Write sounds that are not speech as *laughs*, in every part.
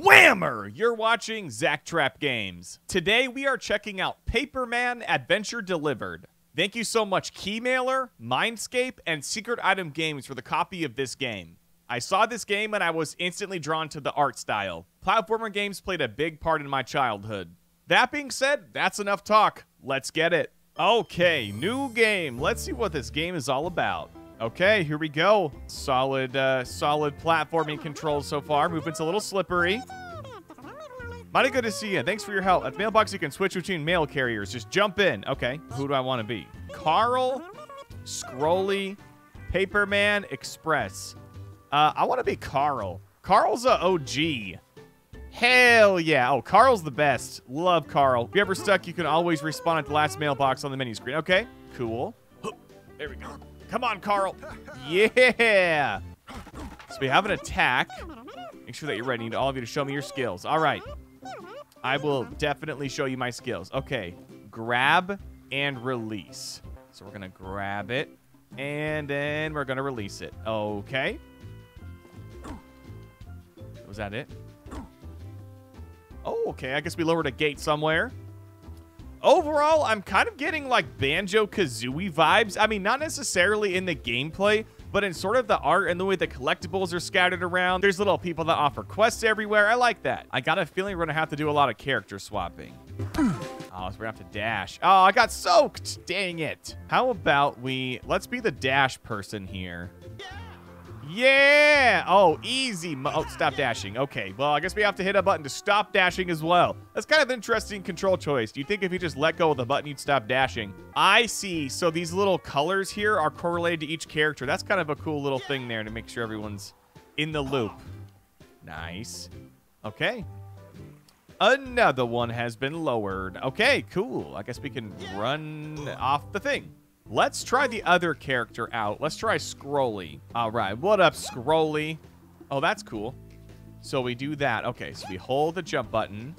Whammer! You're watching Zak Trapp Games. Today we are checking out Paperman Adventure Delivered. Thank you so much Keymailer, Mindscape, and Secret Item Games for the copy of this game. I saw this game and I was instantly drawn to the art style. Platformer games played a big part in my childhood. That being said, that's enough talk. Let's get it. Okay, new game. Let's see what this game is all about. Okay, here we go. Solid, uh, solid platforming controls so far. Movement's a little slippery. Mighty good to see you. Thanks for your help. At the mailbox, you can switch between mail carriers. Just jump in. Okay, who do I want to be? Carl, Scrolly, Paperman, Express. Uh, I want to be Carl. Carl's a OG. Hell yeah. Oh, Carl's the best. Love Carl. If you're ever stuck, you can always respawn at the last mailbox on the menu screen. Okay, cool. There we go. Come on, Carl. Yeah. So we have an attack. Make sure that you're ready. I need all of you to show me your skills. All right. I will definitely show you my skills. Okay. Grab and release. So we're going to grab it. And then we're going to release it. Okay. Was that it? Oh, okay. I guess we lowered a gate somewhere. Overall, I'm kind of getting like Banjo-Kazooie vibes. I mean, not necessarily in the gameplay, but in sort of the art and the way the collectibles are scattered around. There's little people that offer quests everywhere. I like that. I got a feeling we're going to have to do a lot of character swapping. *clears throat* Oh, so we're going to have to dash. Oh, I got soaked. Dang it. How about we... Let's be the dash person here. Yeah! Oh, easy. Oh, stop dashing. Okay, well, I guess we have to hit a button to stop dashing as well. That's kind of an interesting control choice. Do you think if you just let go of the button, you'd stop dashing? I see. So these little colors here are correlated to each character. That's kind of a cool little thing there to make sure everyone's in the loop. Nice. Okay. Another one has been lowered. Okay, cool. I guess we can run off the thing. Let's try the other character out. Let's try Scrolly. All right. What up, Scrolly? Oh, that's cool. So we do that. Okay, so we hold the jump button.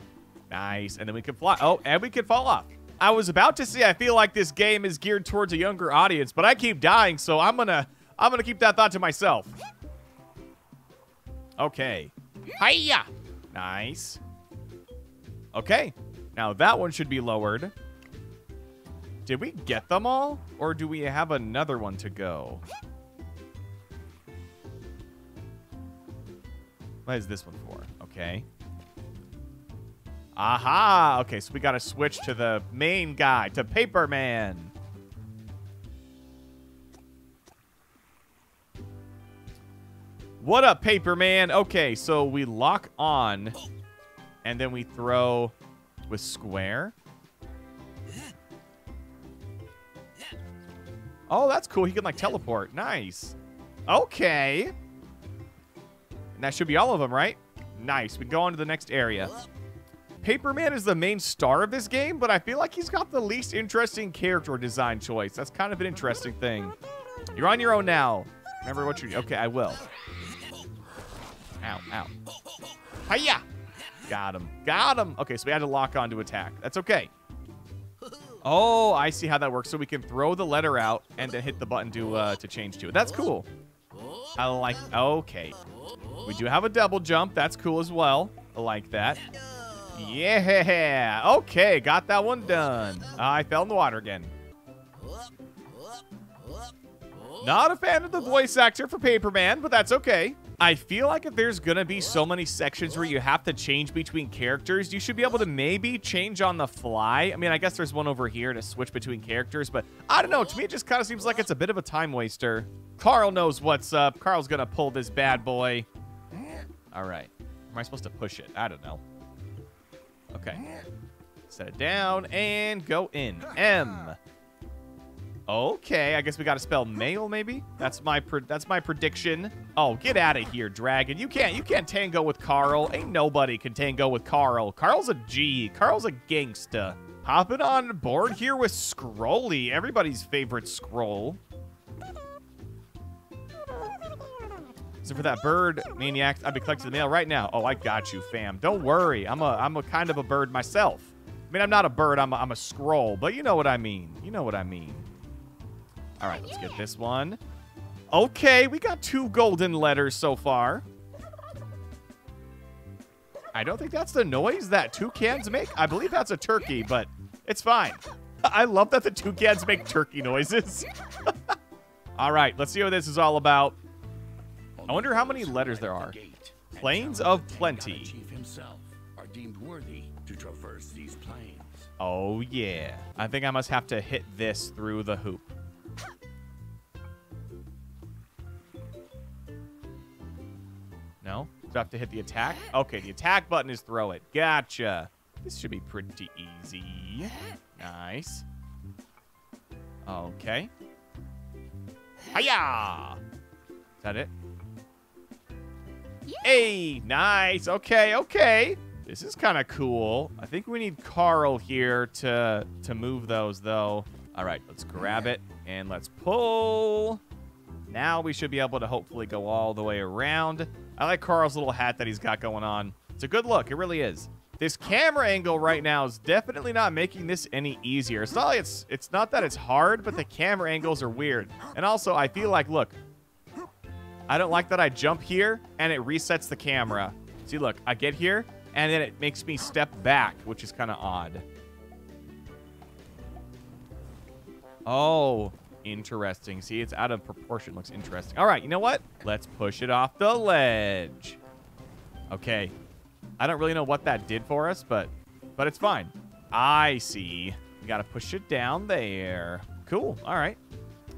Nice. And then we can fly. Oh, and we can fall off. I was about to say I feel like this game is geared towards a younger audience, but I keep dying, so I'm gonna I'm gonna keep that thought to myself. Okay. Hiya! Nice. Okay. Now that one should be lowered. Did we get them all? Or do we have another one to go? What is this one for? Okay. Aha! Okay, so we gotta switch to the main guy, to Paperman. What up, Paperman? Okay, so we lock on, and then we throw with square. Oh, that's cool. He can, like, teleport. Nice. Okay. And that should be all of them, right? Nice. We go on to the next area. Paperman is the main star of this game, but I feel like he's got the least interesting character design choice. That's kind of an interesting thing. You're on your own now. Remember what you're... Okay, I will. Ow, ow. Hiya! Got him. Got him. Okay, so we had to lock on to attack. That's okay. Oh, I see how that works. So we can throw the letter out and then hit the button to uh, to change to it. That's cool. I like... Okay. We do have a double jump. That's cool as well. I like that. Yeah. Okay, got that one done. Uh, I fell in the water again. Not a fan of the voice actor for Paperman, but that's okay. I feel like if there's gonna be so many sections where you have to change between characters, you should be able to maybe change on the fly. I mean, I guess there's one over here to switch between characters, but I don't know. To me, it just kind of seems like it's a bit of a time waster. Carl knows what's up. Carl's gonna pull this bad boy. All right. Am I supposed to push it? I don't know. Okay. Set it down and go in. M. Okay, I guess we got to spell male, maybe. That's my that's my prediction. Oh, get out of here, dragon! You can't you can't tango with Carl. Ain't nobody can tango with Carl. Carl's a G. Carl's a gangsta. Hopping on board here with Scrolly, everybody's favorite scroll. So for that bird maniac, I'd be collecting the mail right now. Oh, I got you, fam. Don't worry. I'm a I'm a kind of a bird myself. I mean, I'm not a bird. I'm a, I'm a scroll, but you know what I mean. You know what I mean. All right, let's get this one. Okay, we got two golden letters so far. I don't think that's the noise that toucans make. I believe that's a turkey, but it's fine. I love that the toucans make turkey noises. *laughs* all right, let's see what this is all about. I wonder how many letters there are. Plains of Plenty. Oh, yeah. I think I must have to hit this through the hoop. No? Do I have to hit the attack? Okay, the attack button is throw it. Gotcha. This should be pretty easy. Nice. Okay. Hiya! Is that it? Hey, nice. Okay, okay. This is kind of cool. I think we need Carl here to to move those though. All right, let's grab it and let's pull. Now we should be able to hopefully go all the way around. I like Carl's little hat that he's got going on. It's a good look. It really is. This camera angle right now is definitely not making this any easier. It's not like it's it's not that it's hard, but the camera angles are weird. And also, I feel like look, I don't like that I jump here and it resets the camera. See, look, I get here and then it makes me step back, which is kind of odd. Oh, interesting. See, it's out of proportion. Looks interesting. All right, you know what? Let's push it off the ledge. Okay. I don't really know what that did for us, but but it's fine. I see. We got to push it down there. Cool. All right.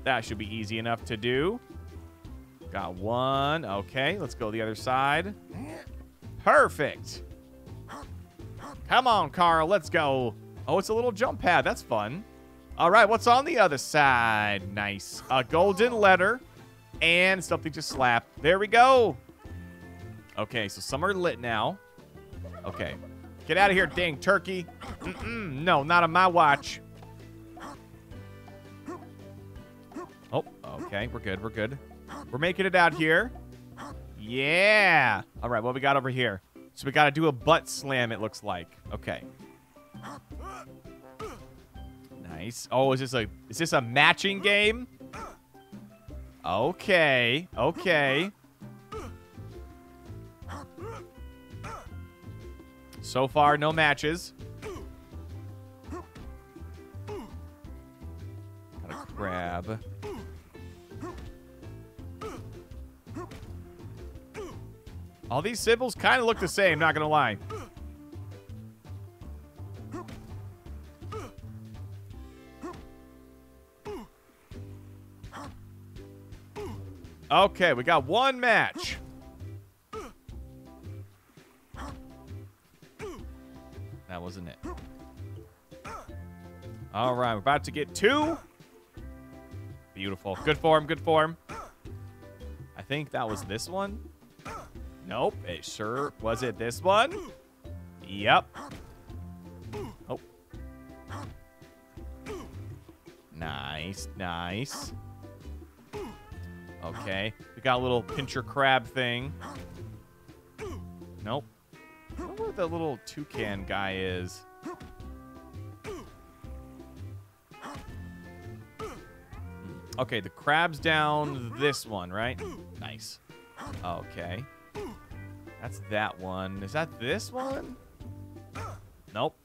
That should be easy enough to do. Got one. Okay, let's go the other side. Perfect. Come on, Carl. Let's go. Oh, it's a little jump pad. That's fun. All right, what's on the other side? Nice. A golden letter and something to slap. There we go. Okay, so some are lit now. Okay. Get out of here, dang turkey. Mm -mm, no, not on my watch. Oh, okay. We're good. We're good. We're making it out here. Yeah. All right, what we got over here? So we got to do a butt slam, it looks like. Okay. Nice. Oh, is this a is this a matching game? Okay. Okay. So far, no matches. Gotta grab. All these symbols kind of look the same, not gonna lie. Okay, we got one match. That wasn't it. All right, we're about to get two. Beautiful. Good form, good form. I think that was this one. Nope, it sure was it this one. Yep. Oh. Nice, nice. Okay, we got a little pincher crab thing. Nope. I wonder where the little toucan guy is. Okay, the crab's down this one, right? Nice. Okay. That's that one. Is that this one? Nope.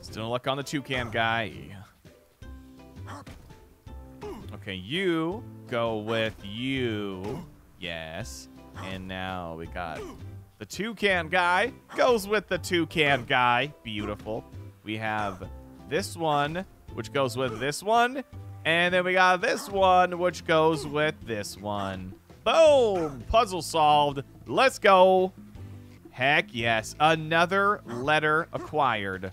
Still luck on the toucan guy. Okay, you go with you. Yes. And now we got the toucan guy goes with the toucan guy. Beautiful. We have this one, which goes with this one. And then we got this one, which goes with this one. Boom! Puzzle solved. Let's go. Heck yes. Another letter acquired.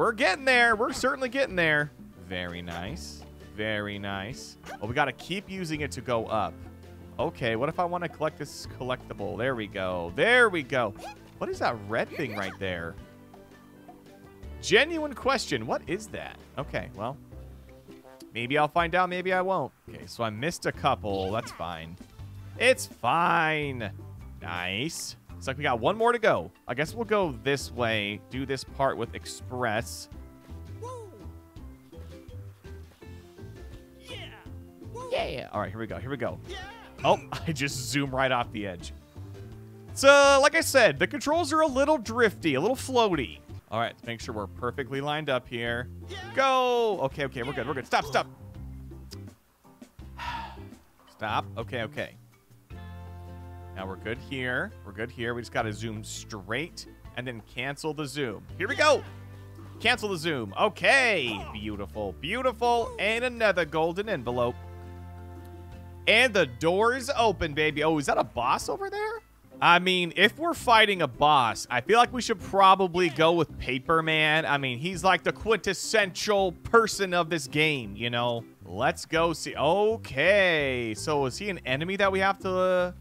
We're getting there. We're certainly getting there. Very nice. Very nice. Oh, we got to keep using it to go up. Okay, what if I want to collect this collectible? There we go. There we go. What is that red thing right there? Genuine question. What is that? Okay, well, maybe I'll find out. Maybe I won't. Okay, so I missed a couple. That's fine. It's fine. Nice. Looks like we got one more to go. I guess we'll go this way, do this part with Express. Yeah. Yeah. Yeah. All right, here we go. Here we go. Oh, *laughs* I just zoom right off the edge. So, like I said, the controls are a little drifty, a little floaty. All right, let's make sure we're perfectly lined up here. Go! Okay, okay, we're good, we're good. Stop, stop. *sighs* Stop. Okay, okay. Now we're good here. We're good here. We just got to zoom straight and then cancel the zoom. Here we go. Cancel the zoom. Okay. Beautiful. Beautiful. And another golden envelope. And the doors open, baby. Oh, is that a boss over there? I mean, if we're fighting a boss, I feel like we should probably go with Paperman. I mean, he's like the quintessential person of this game, you know? Let's go see. Okay. So is he an enemy that we have to uh,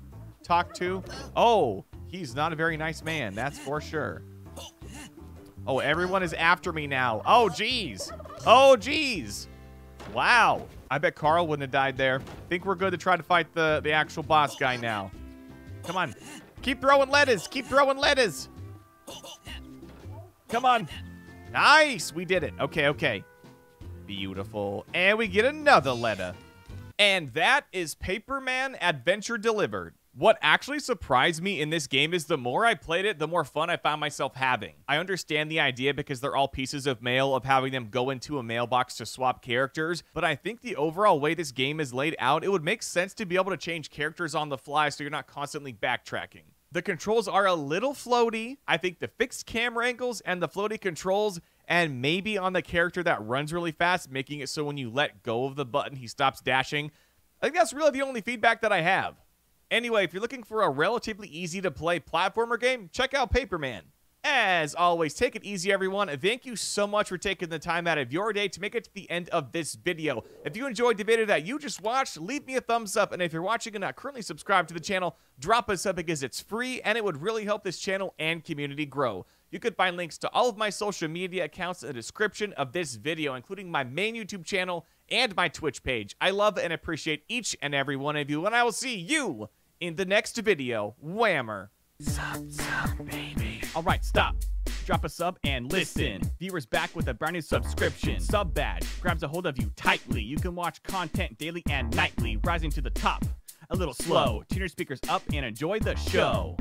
talk to? Oh, he's not a very nice man. That's for sure. Oh, everyone is after me now. Oh, geez. Oh, geez. Wow. I bet Carl wouldn't have died there. Think we're good to try to fight the, the actual boss guy now. Come on. Keep throwing letters. Keep throwing letters. Come on. Nice. We did it. Okay, okay. Beautiful. And we get another letter. And that is Paperman Adventure Delivered. What actually surprised me in this game is the more I played it, the more fun I found myself having. I understand the idea because they're all pieces of mail of having them go into a mailbox to swap characters, but I think the overall way this game is laid out, it would make sense to be able to change characters on the fly so you're not constantly backtracking. The controls are a little floaty. I think the fixed camera angles and the floaty controls and maybe on the character that runs really fast, making it so when you let go of the button, he stops dashing. I think that's really the only feedback that I have. Anyway, if you're looking for a relatively easy to play platformer game, check out Paperman. As always, take it easy, everyone. Thank you so much for taking the time out of your day to make it to the end of this video. If you enjoyed the video that you just watched, leave me a thumbs up. And if you're watching and not currently subscribed to the channel, drop us a sub because it's free and it would really help this channel and community grow. You can find links to all of my social media accounts in the description of this video, including my main YouTube channel and my Twitch page. I love and appreciate each and every one of you, and I will see you in the next video. Whammer. Sub, sub, baby. All right, stop. Drop a sub and listen. Viewers back with a brand new subscription. Sub badge grabs a hold of you tightly. You can watch content daily and nightly, rising to the top. A little slow. Tune your speakers up and enjoy the show.